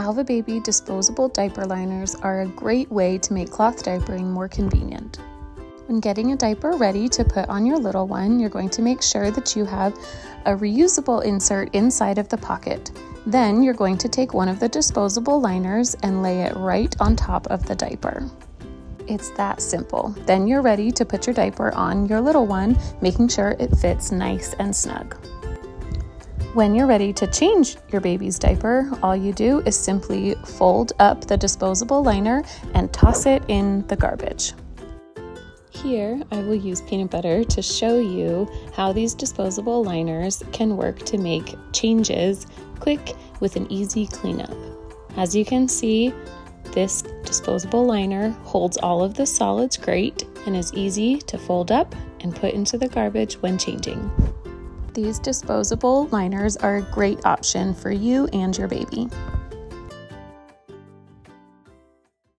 Alvababy disposable diaper liners are a great way to make cloth diapering more convenient. When getting a diaper ready to put on your little one, you're going to make sure that you have a reusable insert inside of the pocket. Then you're going to take one of the disposable liners and lay it right on top of the diaper. It's that simple. Then you're ready to put your diaper on your little one, making sure it fits nice and snug. When you're ready to change your baby's diaper, all you do is simply fold up the disposable liner and toss it in the garbage. Here, I will use peanut butter to show you how these disposable liners can work to make changes quick with an easy cleanup. As you can see, this disposable liner holds all of the solids great and is easy to fold up and put into the garbage when changing. These disposable liners are a great option for you and your baby.